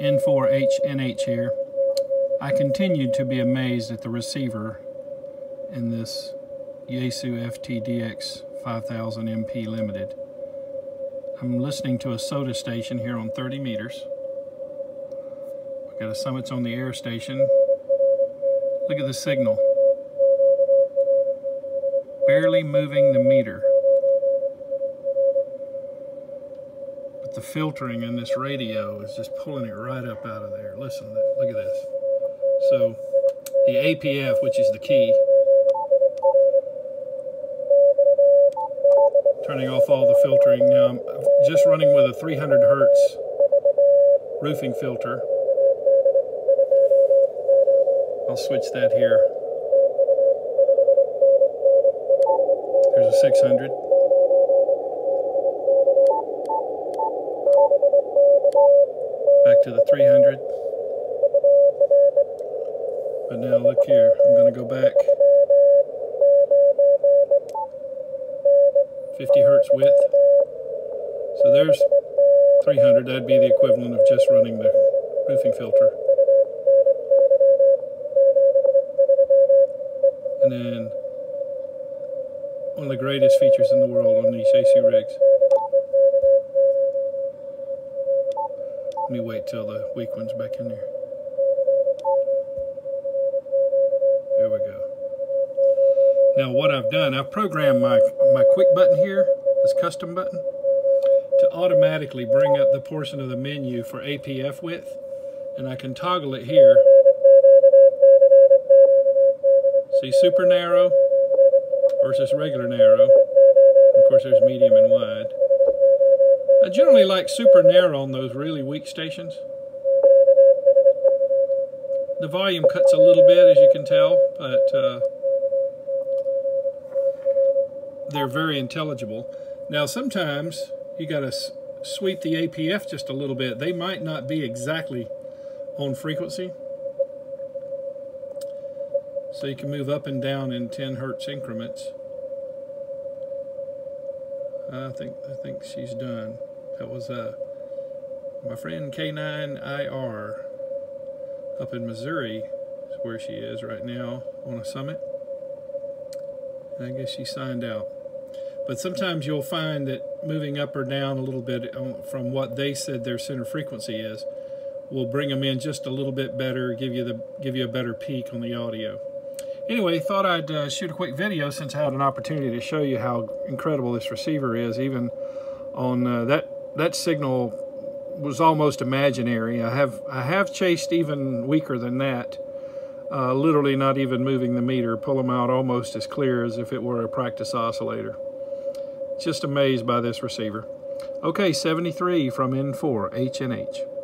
N4HNH here. I continue to be amazed at the receiver in this Yaesu FTDX 5000 MP Limited. I'm listening to a SOTA station here on 30 meters. We've got a Summits on the Air station. Look at the signal. Barely moving the meter. But the filtering in this radio is just pulling it right up out of there. Listen, look at this. So the APF, which is the key, turning off all the filtering. Now I'm just running with a 300 hertz roofing filter. I'll switch that here. There's a 600. Back to the 300. But now look here, I'm going to go back 50 hertz width. So there's 300, that'd be the equivalent of just running the roofing filter. And then one of the greatest features in the world on these Yaesu rigs. Me wait till the weak one's back in there. There we go. Now what I've done, I've programmed my, my quick button here, this custom button, to automatically bring up the portion of the menu for APF width. And I can toggle it here. See super narrow versus regular narrow. Of course there's medium and wide. I generally like super narrow on those really weak stations. The volume cuts a little bit as you can tell, but uh, they're very intelligible. Now sometimes you got to sweep the APF just a little bit. They might not be exactly on frequency. So you can move up and down in 10 hertz increments. I think I think she's done. That was uh, my friend K9IR up in Missouri is where she is right now on a summit. And I guess she signed out. But sometimes you'll find that moving up or down a little bit from what they said their center frequency is will bring them in just a little bit better, give you the give you a better peak on the audio. Anyway, thought I'd uh, shoot a quick video since I had an opportunity to show you how incredible this receiver is. Even on uh, that that signal was almost imaginary. I have I have chased even weaker than that. Uh, literally not even moving the meter, pull them out almost as clear as if it were a practice oscillator. Just amazed by this receiver. Okay, 73 from N4 HNH.